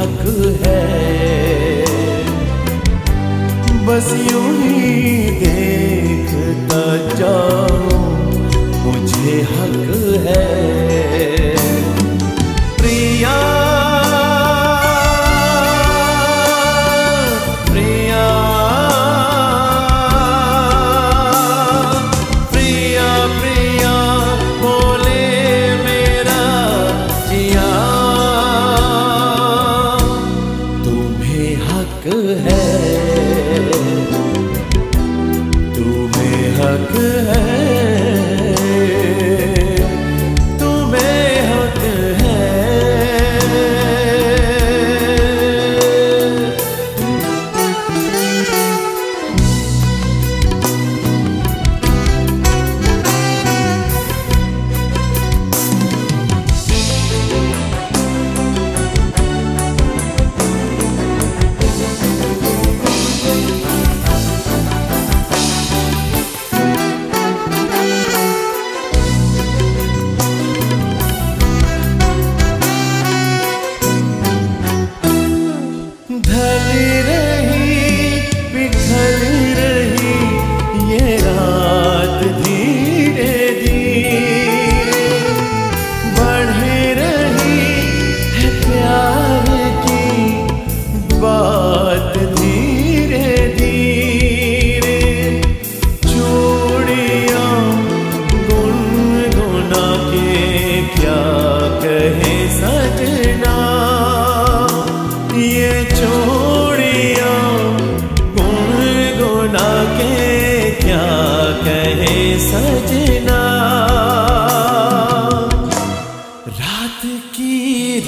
हक है। बस यूँ ही देखता जा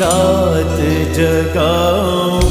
साथ जगाऊं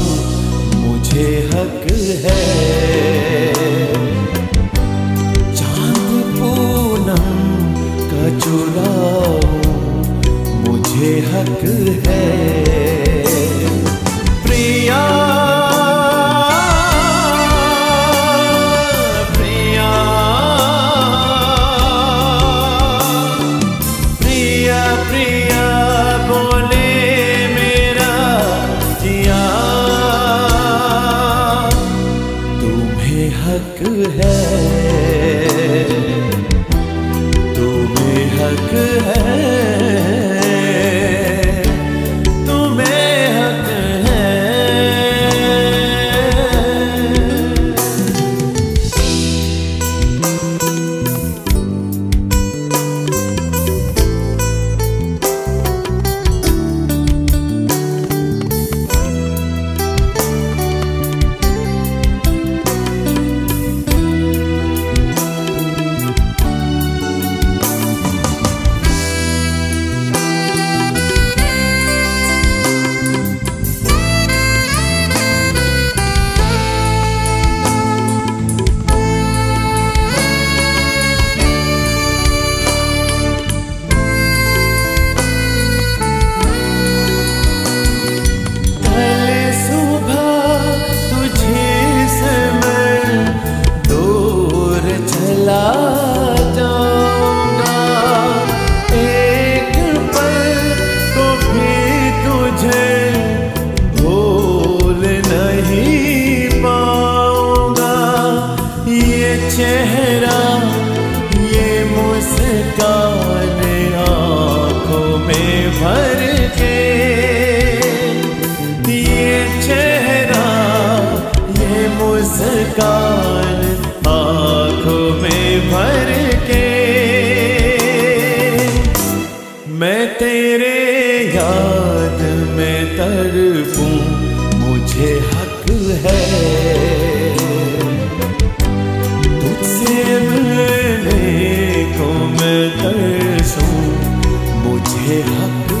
मुस्कान आँखों में भर के। मैं तेरे याद में तड़पूं, मुझे हक है। तुझसे मिलने को मैं तरसू, मुझे हक